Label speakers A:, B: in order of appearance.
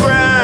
A: friend.